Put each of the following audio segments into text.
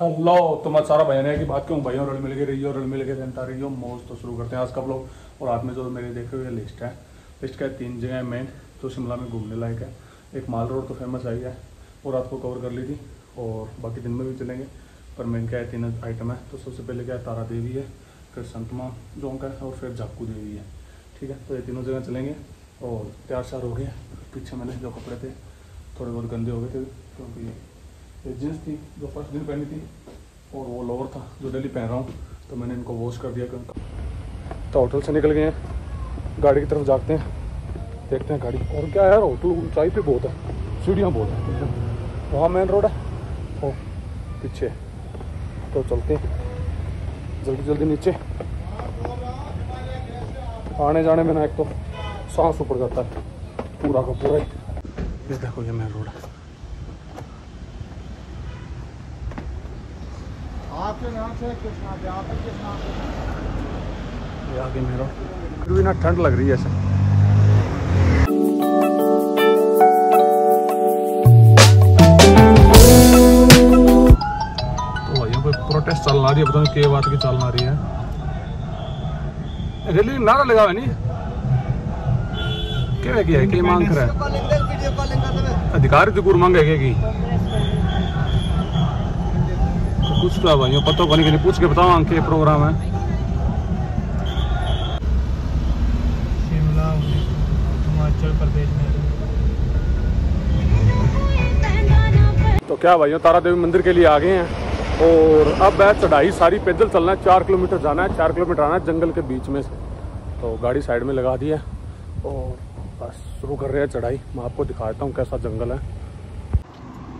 Hello तो मैं सारा बहन है कि बात क्यों? भैया रल मिल के रही हो रल मिल के रहता रही हो मौज तो शुरू करते हैं आज का ब्लॉग और आज में जो मेरे देखे हुए लिस्ट है लिस्ट का तीन जगह मेन जो शिमला में घूमने लायक है। एक माल रोड तो फ़ेमस आई है, वो रात को कवर कर ली थी, और बाकी दिन में भी चलेंगे। पर मेन क्या है, तीन आइटम है। तो सबसे पहले क्या है, तारा देवी है, फिर संतमा जोंक है, और फिर झाकू देवी है। ठीक है तो ये तीनों जगह चलेंगे। और तैयार श्यार हो गए, पीछे मैंने जो कपड़े थे, थोड़े बहुत गंदे हो गए थे, क्योंकि जीन्स थी, जो फ़र्स्ट दिन पहनी थी, और वो लोअर था, जो डेली पहन रहा हूँ तो मैंने इनको वॉश कर दिया क्योंकि तो होटल से निकल गए हैं, गाड़ी की तरफ़ जाते हैं, देखते हैं गाड़ी। और क्या यार होटल ऊंचाई पे बहुत है, सीढ़ियाँ बहुत है। वहाँ मेन रोड है ओ पीछे। तो चलते हैं, जल्दी जल्दी नीचे। आने जाने में ना एक तो सांस ऊपर जाता है, पूरा का पूरा ही। देखो, ये मेन रोड है आपके नाम से किस नाम पे आपके किस नाम पे ये आगे मेरा। फिर भी ना ठंड लग रही है ऐसे। तो प्रोटेस्ट चल रही है पता नहीं क्या बात की चल रही है। रैली नारा लगा हुआ नहीं? क्या है क्या मांग कर रहा है? कॉलिंग दे वीडियो कॉलिंग कर दे। अधिकार तो गुर मांगे क्या की? कुछ तो है भाइयों पता पूछ के बताओ के प्रोग्राम है। शिमला हिमाचल प्रदेश में। तो क्या भाइयों तारा देवी मंदिर के लिए आ गए हैं और अब है चढ़ाई सारी पैदल चलना है चार किलोमीटर जाना है चार किलोमीटर आना है जंगल के बीच में से। तो गाड़ी साइड में लगा दी है और बस शुरू कर रहे हैं चढ़ाई। मैं आपको दिखा देता हूँ कैसा जंगल है।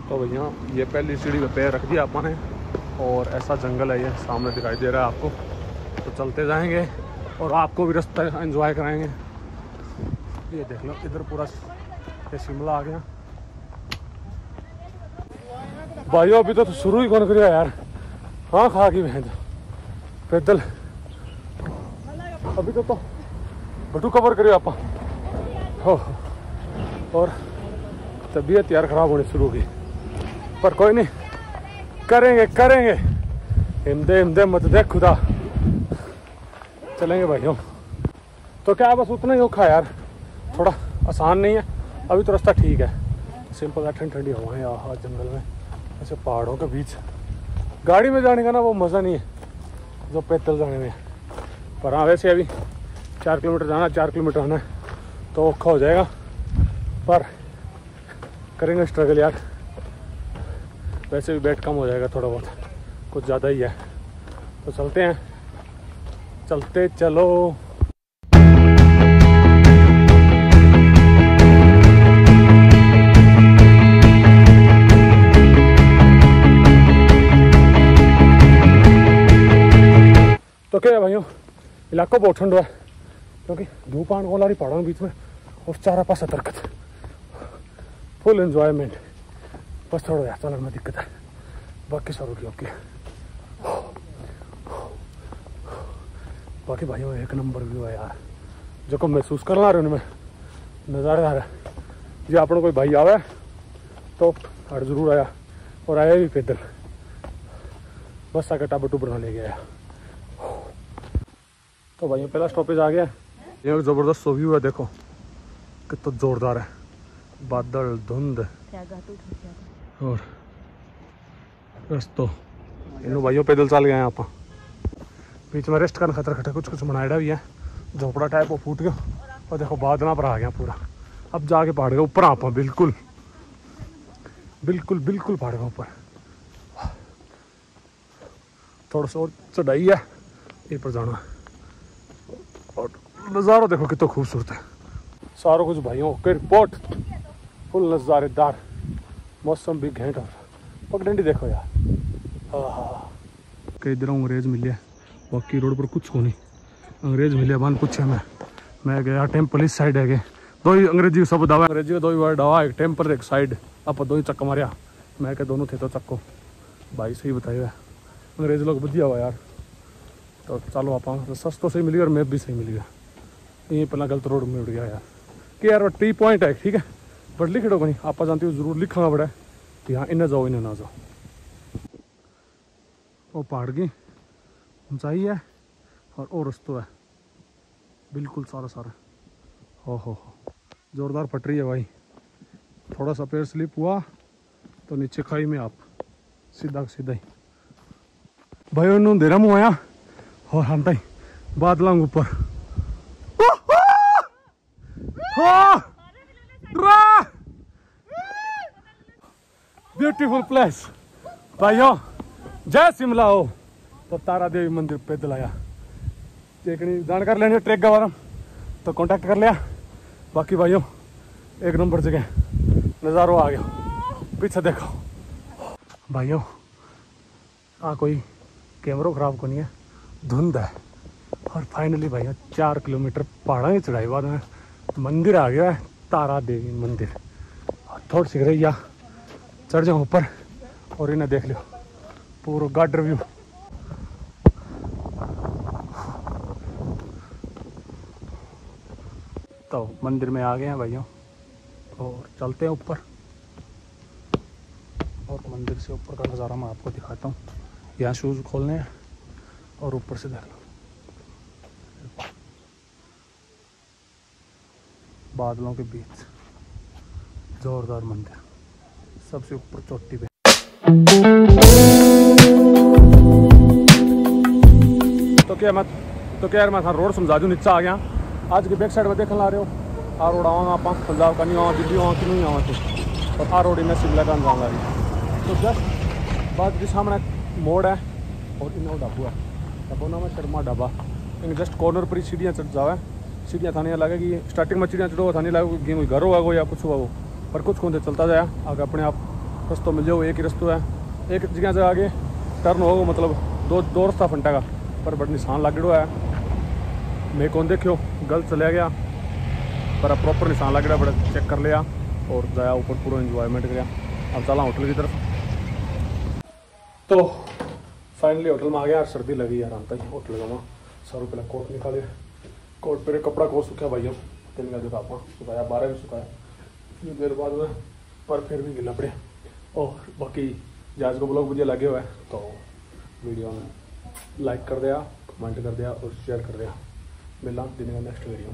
तो भैया ये पहली सीढ़ी पे पैर रख दिया आपने और ऐसा जंगल है ये, सामने दिखाई दे रहा है आपको। तो चलते जाएँगे और आपको भी रास्ता एंजॉय कराएँगे। ये देख लो, इधर पूरा ये शिमला आ गया। भाइयों अभी तो शुरू ही कौन करिया यार। हाँ खा की बहन। पैदल। अभी तो तो बटू कवर करियो आप। हो और तबीयत यार खराब होनी शुरू की पर कोई नहीं। करेंगे करेंगे। हिमदे हिमदे मत दे खुदा। चलेंगे भाइयों तो क्या बस उतना ही औखा यार? थोड़ा आसान नहीं है। अभी तो रास्ता ठीक है। सिंपल है, ठंडी ठंडी हवा है यहाँ जंगल में। ऐसे पहाड़ों के बीच। गाड़ी में जाने का ना वो मज़ा नहीं है, जो पैदल जाने में। पर हाँ वैसे अभी चार किलोमीटर जाना चार किलोमीटर आना है तो औखा हो जाएगा। पर करेंगे स्ट्रगल यार। वैसे भी वेट कम हो जाएगा थोड़ा बहुत। कुछ ज़्यादा ही है। तो चलते हैं। चलते चलो। तो क्या है भाइयों? इलाका बहुत ठंड है। क्योंकि धूप आने वाला पहाड़ों के बीच में और चारा पास दरकत फुल एंजॉयमेंट बस थोड़ा यार चलने में दिक्कत है बाकी सब की? ओके बाकी भाइयों, एक नंबर व्यू है यार जो को महसूस करना रहे उनमें नज़ारेदार है जी आपने कोई भाई आवे तो हर ज़रूर आया। और आया भी पैदल। बस आकर टाबू टू बना ले गया तो भाइयों, पहला स्टॉपेज आ गया। ये ज़बरदस्त सो व्यू है, देखो। कितना तो जोरदार है। बादल, धुंध। और रस्तो। इन भाइयों पैदल चल गए आप। बीच में रेस्ट करना खतरा खटा कुछ कुछ बनाया भी है। झोपड़ा टाइप वो फूट गया। और देखो बादलों पर आ गया पूरा। अब जाके पहाड़ के ऊपर आप बिल्कुल। बिल्कुल बिल्कुल पहाड़ के ऊपर। थोड़ा सा और चढ़ाई है। ये पर जाना और नज़ारा देखो कितना खूबसूरत है। सारा कुछ भाइयों के रिपोर्ट फुल नज़ारेदार। मौसम भी घैंट और पगडंडी देखो यार। कई दिनों अंग्रेज़ मिले, बाकी रोड पर कुछ को नहीं अंग्रेज़ मिले, बन पूछे मैं। मैं गया टेंपल इस साइड है गए। दो ही अंग्रेज़ी सब दवा। अंग्रेज़ी का दो ही वर्ड आवा, एक टेंपल, एक साइड। आप दो ही चक्का मारिया। मैं क्या दोनों थे तो चक्को। भाई सही बताया अंग्रेज़ लोग बढ़िया हुआ यार। तो चलो आप, सस्तो सही मिली और मैप भी सही मिल। गया ये पहला गलत रोड में उड़ गया यार। कि यार, टी पॉइंट है, ठीक है? बट लिख दो नहीं। आप जानते हो, ज़रूर लिखना बड़ा कि हाँ इन्हें जाओ, इन्हें ना जाओ। वो पहाड़ की ऊंचाई है और वो रस्तो है। बिल्कुल सारा सारा। हो हो हो। जोरदार पटरी है भाई। थोड़ा सा पैर स्लिप हुआ तो नीचे खाई में आप। सीधा सीधा ही। भाई उन्होंने अंधेरा मुँह आया और हम ताई बादलों ऊपर। ब्यूटीफुल प्लेस भाइयों, जय शिमला हो। तो तारा देवी मंदिर पैदल आया। देखनी जानकारी लेनी है ट्रैक के बारे तो कांटेक्ट कर लिया। बाकी भाइयों, एक नंबर जगह, नज़ारो आ गया। पीछे देखो। भाइयों, आ कोई कैमरा खराब को नहीं है। धुंध है। और फाइनली भैया चार किलोमीटर पहाड़ा ही चढ़ाई बाद में मंदिर आ गया है, तारा देवी मंदिर। और थोड़ी सी रही चढ़ जाओ ऊपर और इन्हें देख लो पूरा गार्डर व्यू तो मंदिर में आ गए हैं भाइयों और चलते हैं ऊपर। और मंदिर से ऊपर का नज़ारा मैं आपको दिखाता हूँ। यहाँ शूज़ खोलने हैं और ऊपर से देख लो। बादलों के बीच जोरदार मंदिर। सबसे ऊपर चोटी पे। तो क्या मैं तो क्या यार मैं रोड समझा दूँ, नीचे आ गया। आज के बैक साइड में देखने ला रहे हो। आ रोड आवांगा आप पंजाब का नहीं आवा दिल्ली आवा कि नहीं आवा और आ रोड इन्हें शिमला का अंजाम ला तो जस्ट बाद के सामने मोड़ है, और इन्हें ढाबू है ढाबो नाम है Sharma Dhaba in just corner पर ही सीढ़ियाँ चढ़ जावे सीढ़ियाँ थाने लगे कि स्टार्टिंग में सीढ़ियाँ चढ़ो, थाने लगे कि कोई घर होगा या कुछ हुआ वो। पर कुछ कौन चलता जाए आगे अपने आप रस्तों मिल जाओ, एक ही रस्तो है। एक जगह से आगे टर्न हो मतलब दो दो रास्ता फंटा का पर बड़ा निशान लग है। मैं कौन देखियो? गलत चलिया गया, पर प्रॉपर निशान लग रहा बड़ा चेक कर लिया और जाया ऊपर पूरा इंजॉयमेंट कराया। अब चला होटल की तरफ़। तो फाइनली होटल में आ गया, सर्दी लगी आता ही होटल का सौ रुपये कोट निकाले। कोट पे कपड़ा को सूखा भाइयों, तीन का देखा सुखाया बारह भी सुखाया फिर देर बाद में पर फिर भी गिला पड़े। और बाकी जहाज़ को ब्लॉग मुझे लगे हुआ है तो वीडियो में लाइक कर दिया, कमेंट कर दिया और शेयर कर दिया। मिलना, दिन का नेक्स्ट वीडियो